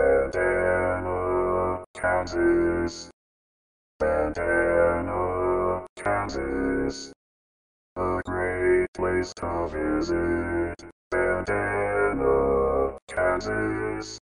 Bandana, Kansas. Bandana, Kansas. A great place to visit. Bandana, Kansas.